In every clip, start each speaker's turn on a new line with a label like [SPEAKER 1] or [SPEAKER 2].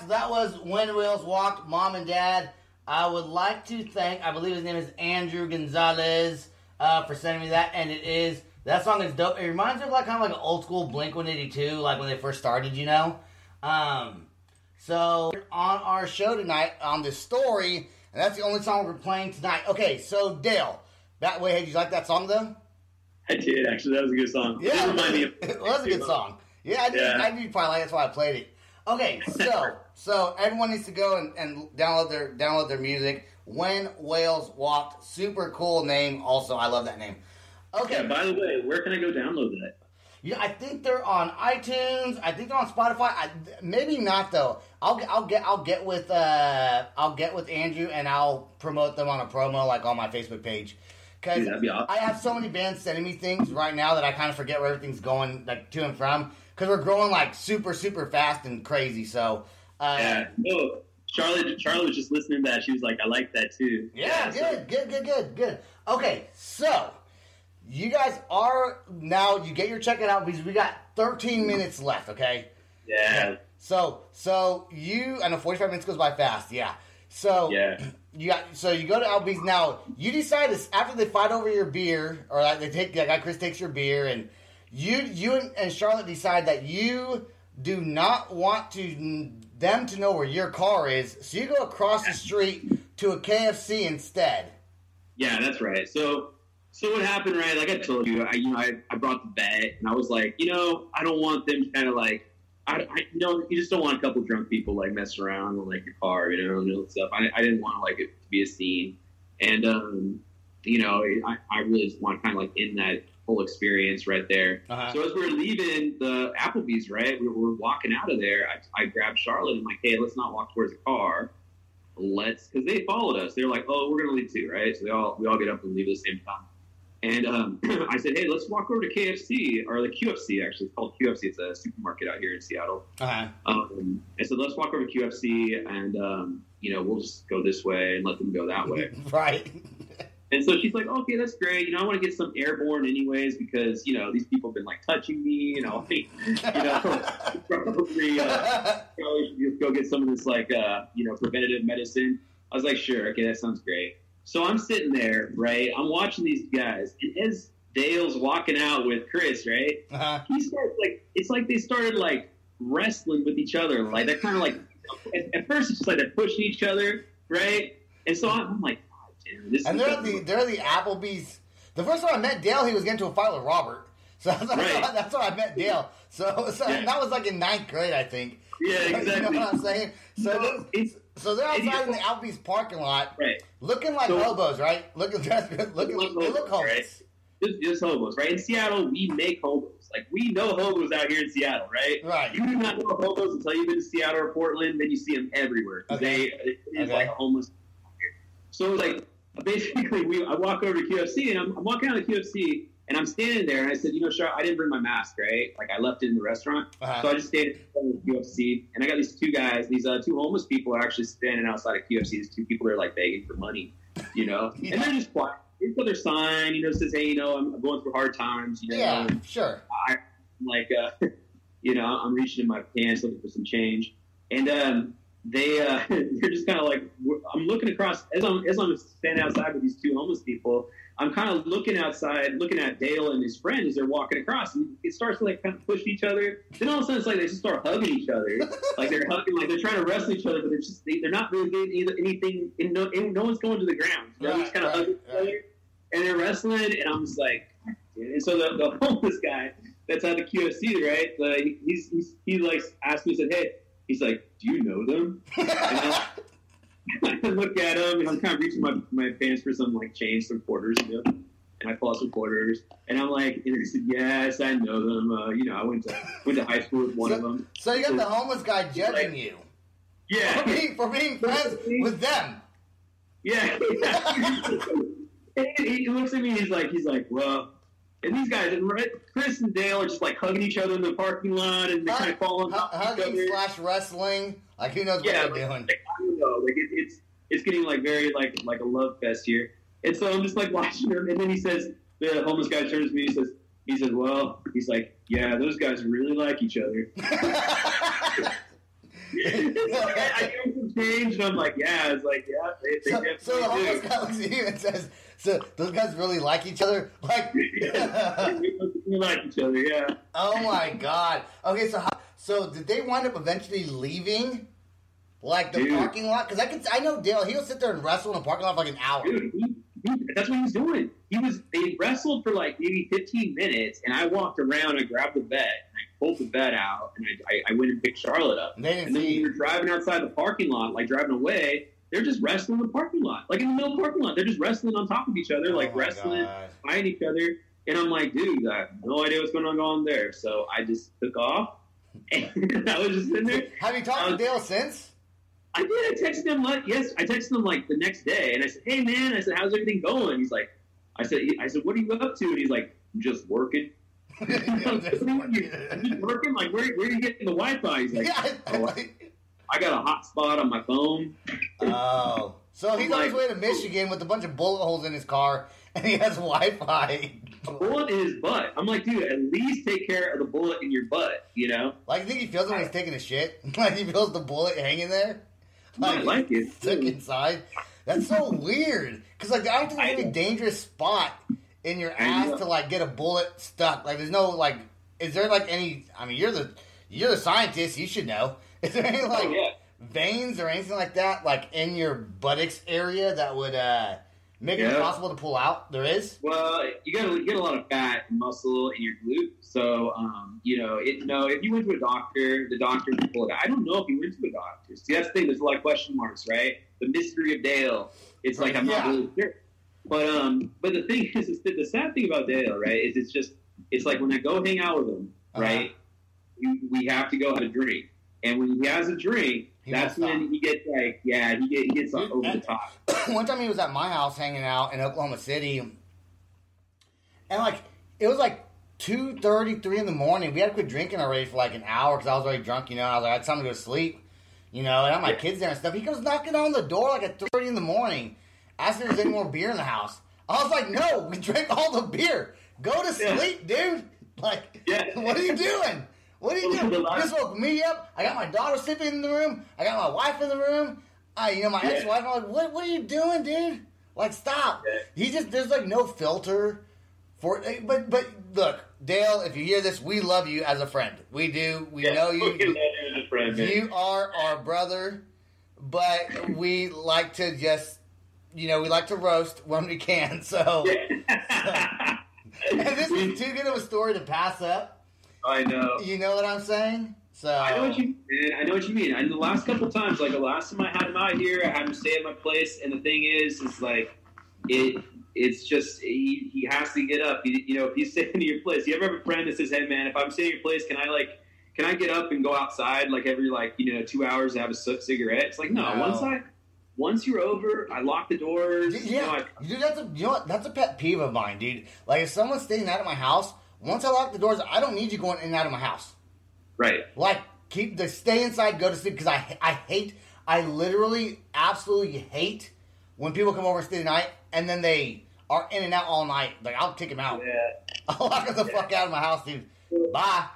[SPEAKER 1] So that was When Whales Walked, Mom and Dad. I would like to thank, I believe his name is Andrew Gonzalez, uh, for sending me that, and it is, that song is dope. It reminds me of like kind of like an old school Blink 182, like when they first started, you know? Um, so, on our show tonight, on this story, and that's the only song we're playing tonight. Okay, so Dale, that way, did you like that song though?
[SPEAKER 2] I did actually. That was a good song. It
[SPEAKER 1] Yeah,
[SPEAKER 2] of
[SPEAKER 1] it was a good song. Yeah, I did.
[SPEAKER 2] Yeah.
[SPEAKER 1] I did probably like that's why I played it. Okay, so so everyone needs to go and, and download their download their music. When Whales Walked, super cool name. Also, I love that name. Okay,
[SPEAKER 2] Yeah. By the way, where can I go download that?
[SPEAKER 1] yeah, I think they're on iTunes. I think they're on Spotify. I, maybe not though. I'll get I'll get I'll get with uh I'll get with Andrew and I'll promote them on a promo like on my Facebook page. Cause
[SPEAKER 2] Dude, awesome.
[SPEAKER 1] I have so many bands sending me things right now that I kind of forget where everything's going like to and from. Because we're growing like super super fast and crazy. So uh,
[SPEAKER 2] Yeah. No, Charlotte. Charlotte was just listening to that. She was like, "I like that too."
[SPEAKER 1] Yeah,
[SPEAKER 2] so-
[SPEAKER 1] good, good, good, good, good. Okay, so you guys are now you get your check it out because we got 13 minutes left. Okay,
[SPEAKER 2] Yeah.
[SPEAKER 1] so so you I know 45 minutes goes by fast. Yeah, so
[SPEAKER 2] Yeah.
[SPEAKER 1] you got so you go to Applebee's now. You decide this after they fight over your beer, or like they take that guy Chris takes your beer, and you you and, and Charlotte decide that you do not want to them to know where your car is, so you go across the street to a KFC instead.
[SPEAKER 2] Yeah, that's right. So, so what happened, right? Like I told you, I you know I, I brought the bet, and I was like, you know, I don't want them kind of like, I, I you know, you just don't want a couple drunk people like messing around with like your car, you know, and stuff. I, I didn't want like it to be a scene, and um, you know, I, I really just want kind of like in that whole experience right there.
[SPEAKER 1] Uh-huh.
[SPEAKER 2] So as we are leaving the Applebee's, right, we were walking out of there. I, I grabbed Charlotte and I'm like, hey, let's not walk towards the car. Let's, because they followed us. They were like, oh, we're gonna leave too, right? So they all we all get up and leave at the same time. And um, I said, hey, let's walk over to KFC or the QFC actually. It's called QFC. It's a supermarket out here in Seattle.
[SPEAKER 1] Uh-huh.
[SPEAKER 2] Um, I said, let's walk over to QFC and um, you know we'll just go this way and let them go that way.
[SPEAKER 1] Right.
[SPEAKER 2] And so she's like, okay, that's great. You know, I want to get some airborne anyways because, you know, these people have been like touching me, you know, you know, probably, uh, probably just go get some of this like, uh, you know, preventative medicine. I was like, sure. Okay. That sounds great. So I'm sitting there, right? I'm watching these guys and as Dale's walking out with Chris, right?
[SPEAKER 1] Uh-huh.
[SPEAKER 2] He starts like, it's like they started like wrestling with each other. Like they're kind of like, at, at first it's just like they're pushing each other, right? And so I'm, I'm like, this
[SPEAKER 1] And they're at the they're the Applebee's. The first time I met Dale, he was getting into a fight with Robert. So that's,
[SPEAKER 2] Right.
[SPEAKER 1] that's how I met Dale. So, so
[SPEAKER 2] Yeah.
[SPEAKER 1] that was like in ninth grade, I think.
[SPEAKER 2] Yeah, exactly.
[SPEAKER 1] You know what I'm saying? So,
[SPEAKER 2] No, it's
[SPEAKER 1] so they're outside in the Applebee's parking lot,
[SPEAKER 2] right.
[SPEAKER 1] looking like
[SPEAKER 2] So-
[SPEAKER 1] hobos, right? Looking dressed, looking,
[SPEAKER 2] Like
[SPEAKER 1] they look
[SPEAKER 2] hobos, right? Just, just hobos, right? In Seattle, we make hobos. Like we know hobos out here in Seattle, right?
[SPEAKER 1] Right.
[SPEAKER 2] You do not know hobos until you've been to Seattle or Portland. Then you see them everywhere.
[SPEAKER 1] Okay.
[SPEAKER 2] They it is
[SPEAKER 1] Okay.
[SPEAKER 2] like a homeless. So like basically, we I walk over to QFC and I'm, I'm walking out of QFC and I'm standing there and I said, you know, Char, I didn't bring my mask, right? Like I left it in the restaurant.
[SPEAKER 1] Uh-huh.
[SPEAKER 2] So I just stayed at QFC, and I got these two guys. These uh, two homeless people are actually standing outside of QFC. These two people are like begging for money, you know,
[SPEAKER 1] Yeah.
[SPEAKER 2] and they're just quiet. They put their sign, you know, says, "Hey, you know, I'm going through hard times." You know,
[SPEAKER 1] Yeah, sure.
[SPEAKER 2] I, I'm like, uh, you know, I'm reaching in my pants looking for some change, and um, they uh, they're just kind of like, I'm looking across as I'm as I'm standing outside with these two homeless people. I'm kind of looking outside, looking at Dale and his friend as they're walking across, and it starts to like kind of push each other. Then all of a sudden, it's like they just start hugging each other, like they're hugging, like they're trying to wrestle each other, but they're just they, they're not really doing either, anything. And no, and no one's going to the ground. They're
[SPEAKER 1] Right,
[SPEAKER 2] just kind of
[SPEAKER 1] right,
[SPEAKER 2] hugging each other, and they're wrestling. And I'm just like, and so the, the homeless guy that's at the QFC, right? The, he's, he's he likes asked me, said, "Hey," he's like, "Do you know them?" And I, I look at him, and I'm kind of reaching my my pants for some like change, some quarters, you know. And I pull out some quarters, and I'm like, and he said, "Yes, I know them. Uh, you know, I went to went to high school with one of them.
[SPEAKER 1] So you got the homeless guy judging you for
[SPEAKER 2] Yeah,
[SPEAKER 1] being, for being friends with them.
[SPEAKER 2] yeah." and he, looks at me, and he's like, he's like, well. And these guys, and Chris and Dale are just like hugging each other in the parking lot, and they're kind of falling off
[SPEAKER 1] Hugging slash wrestling. Like who knows
[SPEAKER 2] Yeah,
[SPEAKER 1] what they're doing.
[SPEAKER 2] like, I don't know. Like it, it's it's getting like very like like a love fest here. And so I'm just like watching him, and then he says, the homeless guy turns to me, he says, he says, well, he's like, yeah, those guys really like each other. I gave him some change, and I'm like, yeah. It's like, yeah, they, they
[SPEAKER 1] So,
[SPEAKER 2] definitely
[SPEAKER 1] so the homeless
[SPEAKER 2] do.
[SPEAKER 1] guy looks at you and says, "So those guys really like each other?" Like,
[SPEAKER 2] we like each other, yeah.
[SPEAKER 1] oh my god. Okay, so how, so did they wind up eventually leaving, like the
[SPEAKER 2] Dude.
[SPEAKER 1] parking lot? Because I can I know Dale. He'll sit there and wrestle in the parking lot for like an hour.
[SPEAKER 2] Dude, he, he, that's what he was doing. He was they wrestled for like maybe 15 minutes, and I walked around. I grabbed the bed, and I pulled the bed out, and I, I, I went and picked Charlotte up.
[SPEAKER 1] And
[SPEAKER 2] And then we were driving outside the parking lot, like driving away, they're just wrestling in the parking lot, like in the middle of the parking lot. They're just wrestling on top of each other, like
[SPEAKER 1] Oh
[SPEAKER 2] wrestling,
[SPEAKER 1] God.
[SPEAKER 2] fighting each other. And I'm like, dude, I have no idea what's going on on there. So I just took off, and I was just sitting there.
[SPEAKER 1] Have you talked to
[SPEAKER 2] Uh,
[SPEAKER 1] Dale since?
[SPEAKER 2] I did. I texted him like yes. I texted him like the next day, and I said, "Hey man," I said, "How's everything going?" He's like, "I said, I said, what are you up to?" And he's like, "I'm just working." Just working. Like where, where are you getting the Wi-Fi? He's like,
[SPEAKER 1] yeah,
[SPEAKER 2] oh, I got a hotspot on my phone.
[SPEAKER 1] oh, so he's on his way to Michigan with a bunch of bullet holes in his car, and he has Wi-Fi.
[SPEAKER 2] A bullet in his butt. I'm like, dude, at least take care of the bullet in your butt. You know,
[SPEAKER 1] Like, you think he feels it when he's taking a shit? Like, he feels the bullet hanging there?
[SPEAKER 2] I like it.
[SPEAKER 1] Stuck inside? That's so weird. Because, like, I don't think there's any dangerous spot in your ass to, like, get a bullet stuck. Like, there's no, like, is there, like, any, I mean, you're the, you're the scientist, you should know. Is there any, like,
[SPEAKER 2] Oh, yeah.
[SPEAKER 1] veins or anything like that, like, in your buttocks area that would, uh, make it
[SPEAKER 2] Yeah.
[SPEAKER 1] impossible to pull out? There is?
[SPEAKER 2] Well, you got you get a lot of fat and muscle in your glute, so um, you know it. No, if you went to a doctor, the doctor would pull it out. I don't know if you went to a doctor. See, that's the thing. There's a lot of question marks, right? The mystery of Dale. It's like I'm not really sure. But um, but the thing is, is the sad thing about Dale, right? Is it's just it's like when I go hang out with him,
[SPEAKER 1] Uh-huh.
[SPEAKER 2] right? We, we have to go have a drink, and when he has a drink,
[SPEAKER 1] He
[SPEAKER 2] that's when he gets like, yeah, he, get, he gets like, over the top.
[SPEAKER 1] one time he was at my house hanging out in Oklahoma City, and like it was like two thirty, three in the morning. We had to quit drinking already for like an hour because I was already drunk. You know, I was like, I had time to go to sleep. You know, and I had my
[SPEAKER 2] Yeah.
[SPEAKER 1] kids there and stuff. He comes knocking on the door like at thirty in the morning, asking if there's any more beer in the house. I was like, No, we drank all the beer. Go to
[SPEAKER 2] Yeah.
[SPEAKER 1] sleep, dude. Like,
[SPEAKER 2] Yeah.
[SPEAKER 1] what are you doing? What are you
[SPEAKER 2] the
[SPEAKER 1] just woke me up. I got my daughter sleeping in the room. I got my wife in the room. I, you know, my
[SPEAKER 2] Yeah.
[SPEAKER 1] ex-wife. I'm like, what? What are you doing, dude? Like, stop.
[SPEAKER 2] Yeah.
[SPEAKER 1] He just there's like no filter for. eh, But but look, Dale, if you hear this, we love you as a friend. We do. We know
[SPEAKER 2] We
[SPEAKER 1] you.
[SPEAKER 2] love you as a friend, man.
[SPEAKER 1] You are our brother, but we like to just, you know, we like to roast when we can. So, and this is too good of a story to pass up.
[SPEAKER 2] I know.
[SPEAKER 1] You know what I'm saying? So
[SPEAKER 2] I know what you. Man, I know what you mean. And the last couple times, like the last time I had him out here, I had him stay at my place. And the thing is, is like it. It's just he, he has to get up. He, you know, if he's staying at your place, you ever have a friend that says, "Hey, man, if I'm staying at your place, can I like, can I get up and go outside like every like you know two hours to have a cigarette?" It's like no.
[SPEAKER 1] No.
[SPEAKER 2] Once I, once you're over, I lock the doors.
[SPEAKER 1] Y-
[SPEAKER 2] You know,
[SPEAKER 1] Yeah,
[SPEAKER 2] I,
[SPEAKER 1] dude, that's a you know what? That's a pet peeve of mine, dude. Like if someone's staying out of my house, once I lock the doors, I don't need you going in and out of my house.
[SPEAKER 2] right.
[SPEAKER 1] Like keep the stay inside, go to sleep because I I hate I literally absolutely hate when people come over and stay the night and then they are in and out all night. Like I'll kick them out.
[SPEAKER 2] Yeah.
[SPEAKER 1] I'll lock them the fuck out of my house, dude. Bye.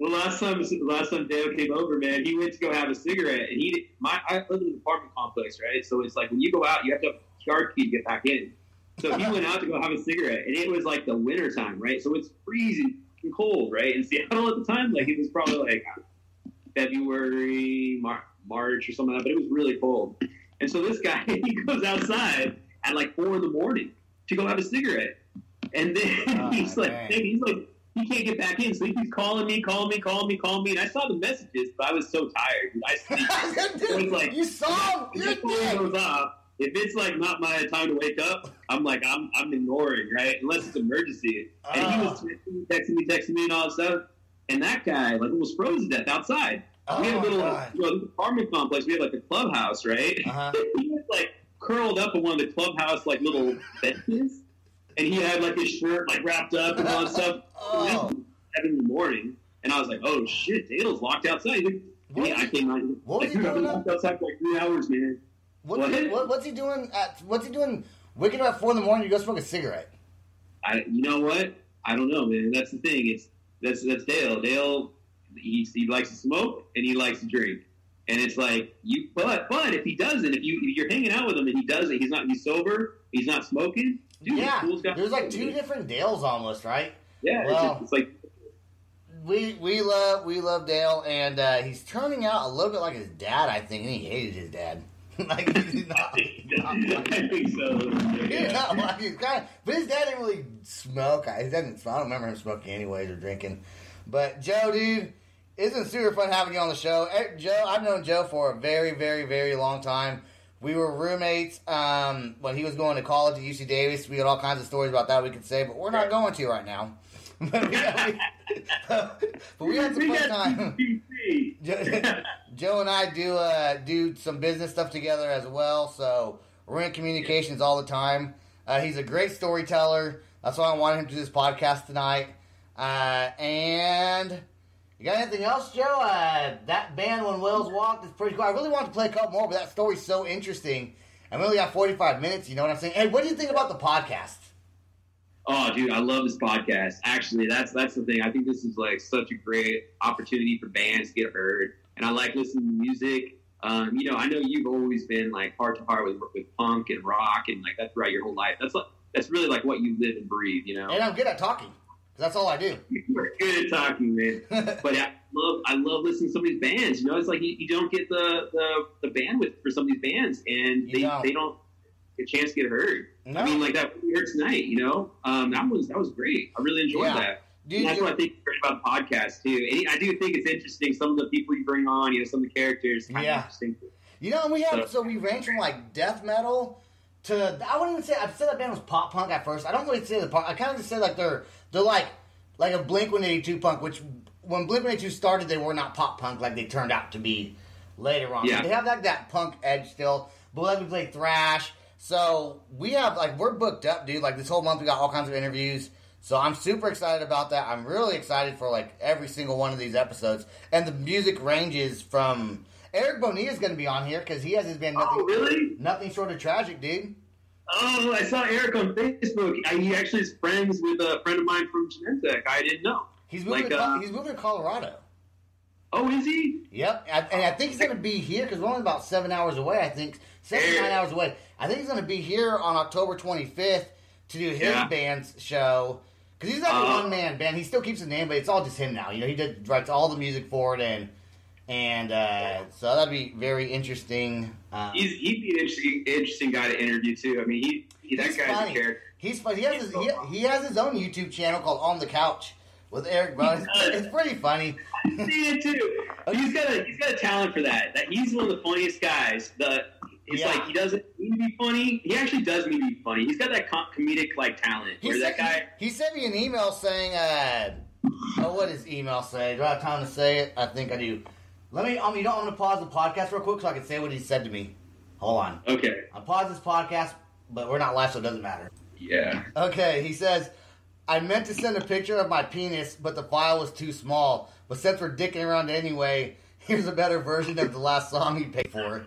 [SPEAKER 2] Well, last time, last time Dale came over, man, he went to go have a cigarette, and he, my, I live in an apartment complex, right? So it's like when you go out, you have to have a yard key to get back in. So he went out to go have a cigarette, and it was like the winter time, right? So it's freezing cold, right? In Seattle at the time, like it was probably like February, Mar- March, or something like that, but it was really cold. And so this guy, he goes outside at like four in the morning to go have a cigarette, and then
[SPEAKER 1] Oh,
[SPEAKER 2] he's like, he's like he can't get back in. So he keeps calling me, calling me, calling me, calling me. And I saw the messages, but I was so tired. I.
[SPEAKER 1] Dude,
[SPEAKER 2] was like-
[SPEAKER 1] you saw him. You're
[SPEAKER 2] If the phone
[SPEAKER 1] dead.
[SPEAKER 2] off, if it's like not my time to wake up, I'm like I'm I'm ignoring, right? Unless it's emergency. And he was
[SPEAKER 1] Oh.
[SPEAKER 2] texting me, texting me, and all that stuff. And that guy like almost froze to death outside.
[SPEAKER 1] Oh,
[SPEAKER 2] we had a little
[SPEAKER 1] God.
[SPEAKER 2] you know, apartment complex. We had like a clubhouse, right?
[SPEAKER 1] Uh-huh.
[SPEAKER 2] he was like curled up in one of the clubhouse like little benches, and he had like his shirt like wrapped up and all that stuff.
[SPEAKER 1] Oh.
[SPEAKER 2] Seven in the morning, and I was like, "Oh shit, Dale's locked outside." Like,
[SPEAKER 1] What
[SPEAKER 2] "Yeah, I came out.
[SPEAKER 1] what was he
[SPEAKER 2] I've
[SPEAKER 1] doing
[SPEAKER 2] outside for like three hours, man."
[SPEAKER 1] What's,
[SPEAKER 2] What?
[SPEAKER 1] he, what, what's he doing at? What's he doing? Waking up at four in the morning to go smoke a cigarette.
[SPEAKER 2] I, you know what? I don't know, man. That's the thing. It's that's that's Dale. Dale, he he likes to smoke and he likes to drink, And it's like you, but but if he doesn't, if you if you're hanging out with him and he doesn't, he's not he's sober, he's not smoking. Dude,
[SPEAKER 1] yeah,
[SPEAKER 2] Fool's
[SPEAKER 1] there's like two different Dales almost, right?
[SPEAKER 2] Yeah, it's,
[SPEAKER 1] Well-
[SPEAKER 2] just, it's like
[SPEAKER 1] We we love we love Dale, and uh, he's turning out a little bit like his dad, I think, and he hated his dad. like he's not, not
[SPEAKER 2] I think so. Yeah.
[SPEAKER 1] not like he's kind of, but his dad didn't really smoke. I, he doesn't. I don't remember him smoking anyways or drinking. But Joe, dude, it's been super fun having you on the show. Eh, Joe, I've known Joe for a very, very, very long time. We were roommates um, when he was going to college at UC Davis. We had all kinds of stories about that we could say, but we're not going to right now. but, we, but we had some
[SPEAKER 2] We
[SPEAKER 1] fun
[SPEAKER 2] got
[SPEAKER 1] time. Joe, Joe and I do uh, do some business stuff together as well, so we're in communications all the time. Uh, he's a great storyteller. That's why I wanted him to do this podcast tonight. Uh, and you got anything else, Joe? Uh, that band when Whales walked is pretty cool. I really want to play a couple more, but that story's so interesting. And we only got forty five minutes. You know what I'm saying? Hey, what do you think about the podcast?
[SPEAKER 2] Oh, dude, I love this podcast. Actually, that's that's the thing. I think this is like such a great opportunity for bands to get heard, and I like listening to music. Um, you know, I know you've always been like heart to heart with with punk and rock, and like that's throughout your whole life. That's like that's really like what you live and breathe. You know,
[SPEAKER 1] And I'm good at talking. That's all I do.
[SPEAKER 2] you're good at talking, man. but I love I love listening to some of these bands. You know, it's like you, you don't get the, the the bandwidth for some of these bands, and
[SPEAKER 1] You
[SPEAKER 2] they
[SPEAKER 1] don't.
[SPEAKER 2] they don't a chance to get heard.
[SPEAKER 1] no,
[SPEAKER 2] I mean, like that we heard tonight. You know, um, that was that was great. I really enjoyed
[SPEAKER 1] Yeah.
[SPEAKER 2] that.
[SPEAKER 1] dude,
[SPEAKER 2] that's what I think about the podcast too. And I do think it's interesting. Some of the people you bring on, you know, some of the characters, kind
[SPEAKER 1] Yeah.
[SPEAKER 2] of interesting.
[SPEAKER 1] You know, and we have
[SPEAKER 2] So-
[SPEAKER 1] so we range from like death metal to I wouldn't even say I've said that band was pop punk at first. I don't really say the pop. I kind of just say like they're they're like like a Blink One Eighty Two punk, which when Blink One Eighty Two started, they were not pop punk like they turned out to be later on.
[SPEAKER 2] Yeah.
[SPEAKER 1] They have like that punk edge still, but like we play thrash. So we have like we're booked up, dude. Like this whole month, we got all kinds of interviews. So I'm super excited about that. I'm really excited for like every single one of these episodes, and the music ranges from Eric Bonilla is going to be on here because he has his band nothing,
[SPEAKER 2] Oh, really?
[SPEAKER 1] nothing short of tragic, dude.
[SPEAKER 2] Oh, I saw Eric on Facebook. I, he actually is friends with a friend of mine from Genentech. I didn't know.
[SPEAKER 1] He's moving.
[SPEAKER 2] Like,
[SPEAKER 1] to,
[SPEAKER 2] uh,
[SPEAKER 1] he's moving to Colorado.
[SPEAKER 2] Oh, is he?
[SPEAKER 1] Yep, I- and I think he's going to be here because we're only about seven hours away. I think seven nine hours away. I think he's going to be here on October 25th to do his
[SPEAKER 2] Yeah.
[SPEAKER 1] band's show because he's like a
[SPEAKER 2] Uh,
[SPEAKER 1] one man band. He still keeps his name, but it's all just him now. You know, he did, writes all the music for it, and and uh, so that'd be very interesting. Um,
[SPEAKER 2] He's he'd be an interesting, interesting guy to interview too. I mean, he, he that
[SPEAKER 1] He's
[SPEAKER 2] guy's
[SPEAKER 1] funny.
[SPEAKER 2] a character.
[SPEAKER 1] He's fun. He has his, he, he has his own YouTube channel called On the Couch with Eric Brown. It's, pretty funny.
[SPEAKER 2] I see it too. He's got a he's got a talent for that. That he's one of the funniest guys. The it's
[SPEAKER 1] Yeah.
[SPEAKER 2] like he doesn't need to be funny. He actually does need to be funny. He's got that com- comedic like talent.
[SPEAKER 1] He
[SPEAKER 2] Where
[SPEAKER 1] sent,
[SPEAKER 2] that guy.
[SPEAKER 1] he, he sent me an email saying, uh, oh, what does email say? Do I have time to say it? I think I do. Let me, um, you I'm going to pause the podcast real quick so I can say what he said to me. Hold on.
[SPEAKER 2] Okay.
[SPEAKER 1] I'll pause this podcast, but we're not live, so it doesn't matter.
[SPEAKER 2] Yeah.
[SPEAKER 1] Okay, he says, I meant to send a picture of my penis, but the file was too small. But since we're dicking around anyway, here's a better version of the last song he paid for.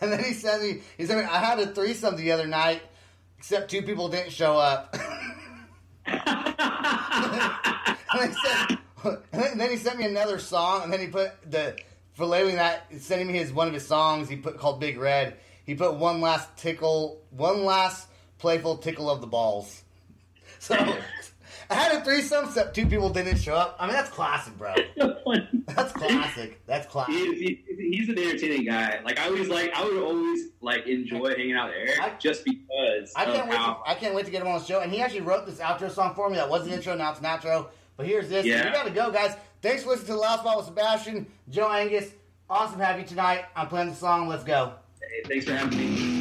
[SPEAKER 1] And then he sent me, he said, I had a threesome the other night, except two people didn't show up. and, then he said, and then he sent me another song, and then he put the for labeling that, sending me his one of his songs. He put called Big Red. He put one last tickle, one last playful tickle of the balls. So I had a threesome, except two people didn't show up. I mean, that's classic, bro. That's classic. That's classic.
[SPEAKER 2] is, he, he's an entertaining guy. Like I always like, I would always like enjoy hanging out with Eric
[SPEAKER 1] I-
[SPEAKER 2] just because
[SPEAKER 1] I can't wait. To. I can't wait to get him on the show. And he actually wrote this outro song for me. That was the intro. Now it's an outro. But here's this.
[SPEAKER 2] Yeah.
[SPEAKER 1] We gotta go, guys. Thanks for listening to the Loud Spot with Sebastian, Joe Angus. Awesome to have you tonight. I'm playing the song. Let's go.
[SPEAKER 2] Hey, thanks for having me.